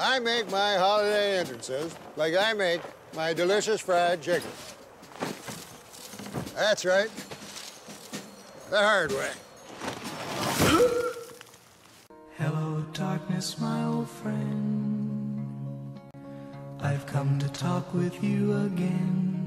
I make my holiday entrances like I make my delicious fried chicken. That's right. The hard way. Hello, darkness, my old friend. I've come to talk with you again.